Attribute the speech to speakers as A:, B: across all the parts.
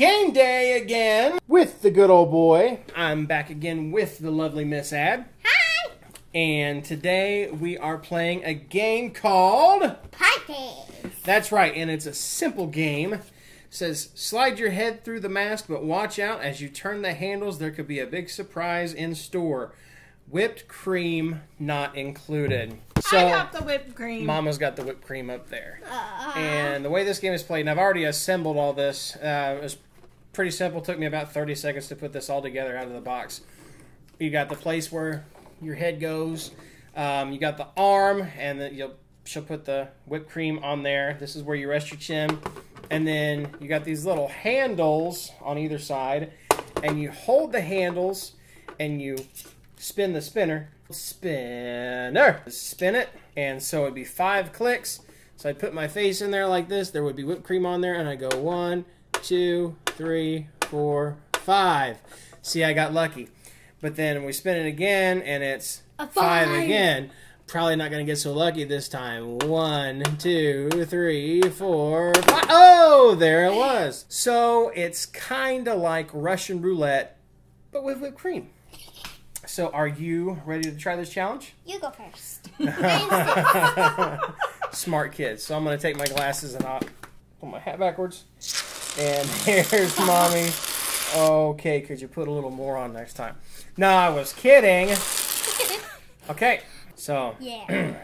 A: game day again with the good old boy. I'm back again with the lovely Miss Ad.
B: Hi!
A: And today we are playing a game called.
B: Pie Face!
A: That's right, and it's a simple game. It says slide your head through the mask, but watch out as you turn the handles. There could be a big surprise in store. Whipped cream not included. So
C: I got the whipped cream.
A: Mama's got the whipped cream up there.
B: Uh,
A: And the way this game is played, and I've already assembled all this. Uh, it was pretty simple. Took me about 30 seconds to put this all together out of the box. You got the place where your head goes. Um, you got the arm, and then you'll she'll put the whipped cream on there. This is where you rest your chin, and then you got these little handles on either side, and you hold the handles, and you spin the spinner. Spinner. Spin it, and so it'd be five clicks. So I'd put my face in there like this. There would be whipped cream on there, and I go one, two, three, four, five. See, I got lucky. But then we spin it again, and it's
B: A
A: five
B: five.
A: again. Probably not going to get so lucky this time. One, two, three, four, five. Oh, there it was. So it's kind of like Russian roulette, but with whipped cream. So are you ready to try this challenge?
B: you go first.
A: Smart kids. So I'm going to take my glasses and I'll put my hat backwards. And here's mommy. Okay, could you put a little more on next time? No, I was kidding. Okay, so
B: yeah.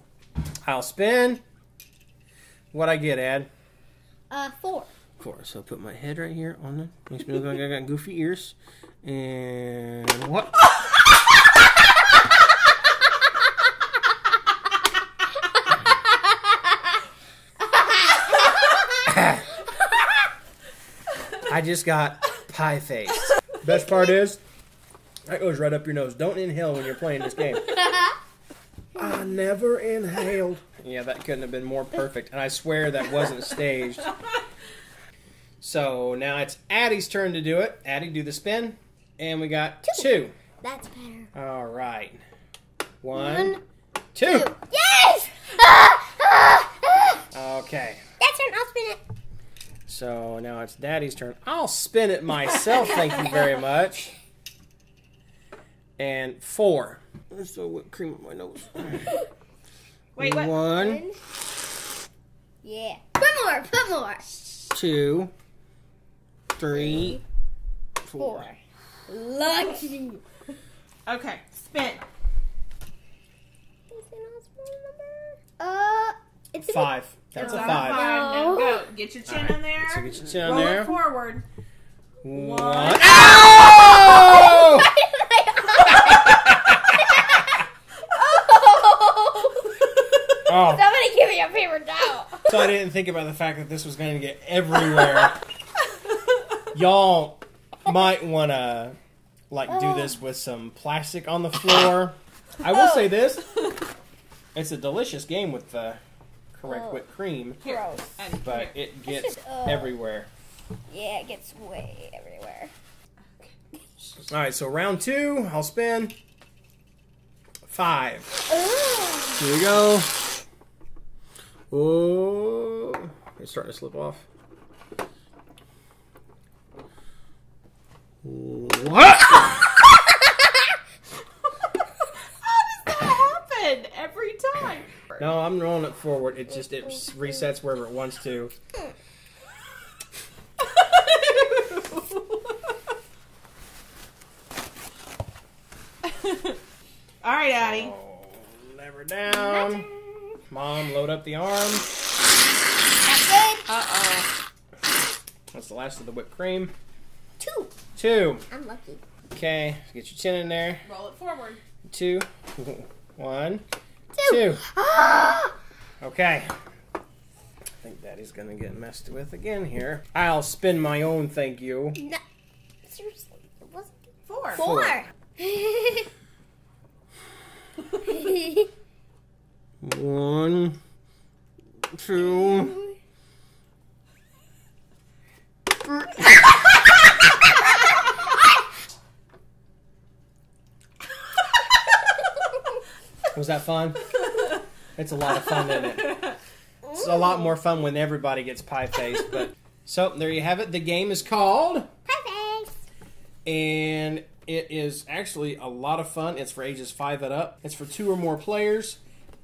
A: I'll spin. What I get, Ad?
B: Uh, four.
A: Four. So I'll put my head right here on the. Makes me look like I got goofy ears. And what? I just got pie face. Best part is, that goes right up your nose. Don't inhale when you're playing this game. I never inhaled. Yeah, that couldn't have been more perfect. And I swear that wasn't staged. So now it's Addie's turn to do it. Addie, do the spin. And we got two. two.
B: That's better.
A: All right. One,
B: One,
A: two.
B: two. Yes!
A: Okay.
B: That's turn. I'll spin it.
A: So now it's Daddy's turn. I'll spin it myself. Thank you very much. And four. There's still whipped cream on my nose.
C: Wait, what?
A: One,
B: Yeah. Put more. Put more.
A: two, three, four.
B: Four. Lucky.
C: Okay, spin.
B: Uh, it's a
A: Five. That's a
C: Got
A: five.
C: Now
B: No.
C: go. Get your chin
A: All right,
C: in there.
A: So get your chin on
C: Roll
A: there.
C: it forward.
A: One.
C: One.
A: Ow! Oh! Oh. oh.
B: Somebody give me a paper towel.
A: So I didn't think about the fact that this was going to get everywhere. Y'all might want to like do uh-huh. this with some plastic on the floor. I will oh. say this: it's a delicious game with the correct
B: Oh.
A: whipped cream,
B: Gross.
A: but it gets
B: just, uh,
A: everywhere.
B: Yeah, it gets way everywhere.
A: All right, so round two, I'll spin five.
B: Ugh.
A: Here we go. Oh, it's starting to slip off. What?
C: How does that happen every time?
A: No, I'm rolling it forward. It just it resets wherever it wants to.
C: All right, Addie.
A: Oh, lever down. Mom, load up the arm.
B: That's good.
C: Uh oh.
A: That's the last of the whipped cream.
B: Two.
A: Two.
B: I'm lucky.
A: Okay, get your chin in there.
C: Roll it forward.
A: Two. One.
B: Two.
A: Two.
B: Ah!
A: Okay. I think Daddy's gonna get messed with again here. I'll spin my own, thank you.
B: no. Seriously, it wasn't
C: Four.
B: four.
A: One, Was that fun? It's a lot of fun, isn't it? It's a lot more fun when everybody gets pie faced, but So there you have it. The game is called,
B: Pie Face.
A: and it is actually a lot of fun. It's for ages five and up. It's for two or more players,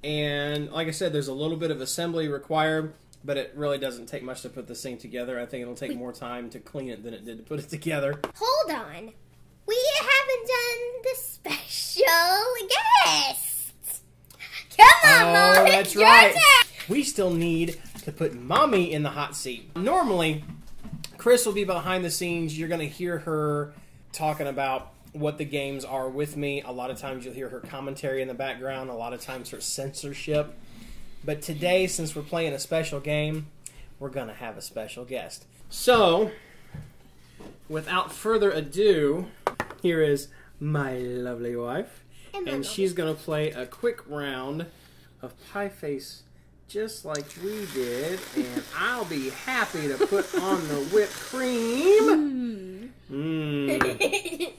A: and like I said, there's a little bit of assembly required, but it really doesn't take much to put this thing together. I think it'll take more time to clean it than it did to put it together.
B: Hold on. We haven't done the special guest. Come on,
A: Oh,
B: Mom.
A: That's right. We still need to put mommy in the hot seat. Normally, Chris will be behind the scenes. You're going to hear her talking about what the games are with me. A lot of times you'll hear her commentary in the background, a lot of times her censorship. But today, since we're playing a special game, we're going to have a special guest. So, without further ado, here is my lovely wife
B: And
A: and she's gonna play a quick round of pie face just like we did and i'll be happy to put on the whipped cream mm.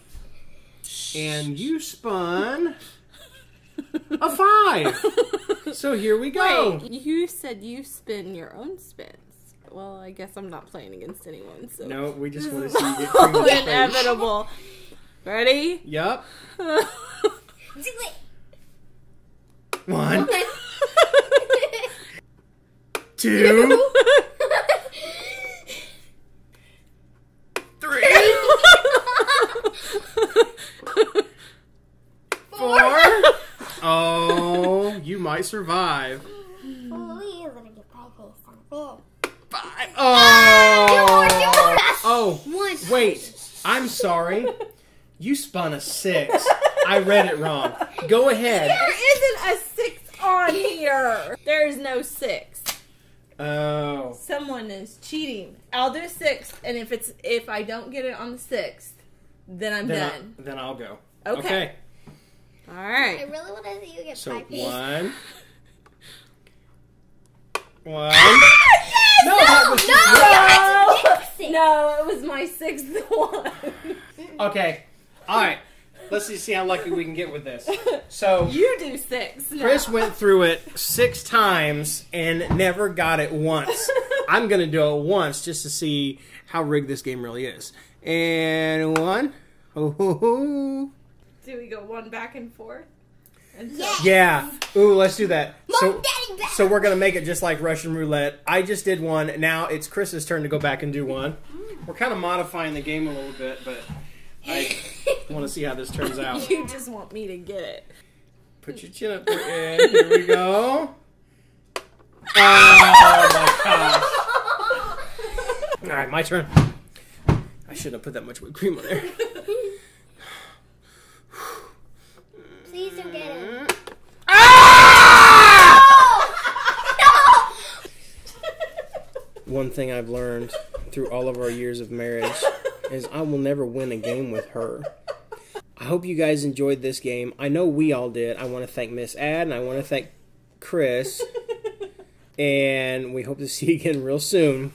A: and you spun a five so here we go
C: Wait, you said you spin your own spins. Well, I guess I'm not playing against anyone, so.
A: no we just want to see you get cream in the face.
C: Inevitable. Ready?
A: yep
B: Do it.
A: One two three four oh you might survive
B: Oh, you're gonna get pie face on it.
A: Five. Ah, oh.
B: Oh.
A: Wait. I'm sorry. You spun a six. I read it wrong. Go ahead.
C: There isn't a six on here. There's no six.
A: Oh.
C: Someone is cheating. I'll do six, and if it's if I don't get it on the sixth, then I'm
A: Then,
C: done.
A: I, then I'll go.
C: Okay. All right.
B: I
C: right.
B: really want to see you get
A: So
B: pie face.
A: one. One.
B: Yes!
A: No, that was
B: no,
A: just-
B: you had to fix it.
C: No, it was my sixth one.
A: Okay. All right. Let's see, see how lucky we can get with this. So
C: you do six. now.
A: Chris went through it six times and never got it once. I'm gonna do it once just to see how rigged this game really is. And one. Oh, ho, ho.
C: Do we go one back and forth? Until-
B: Yes.
A: yeah. Ooh, let's do that. So, so we're gonna make it just like Russian roulette. I just did one. Now it's Chris's turn to go back and do one. Mm. We're kind of modifying the game a little bit, but I want to see how this turns out.
C: You just want me to get it.
A: Put your chin up there, Ed. Here we go. Oh my gosh. All right, my turn. I shouldn't have put that much whipped cream on there.
B: Please don't get it.
A: Ah! One thing I've learned through all of our years of marriage is I will never win a game with her. I hope you guys enjoyed this game. I know we all did. I want to thank Miss Ad and I want to thank Chris. And we hope to see you again real soon.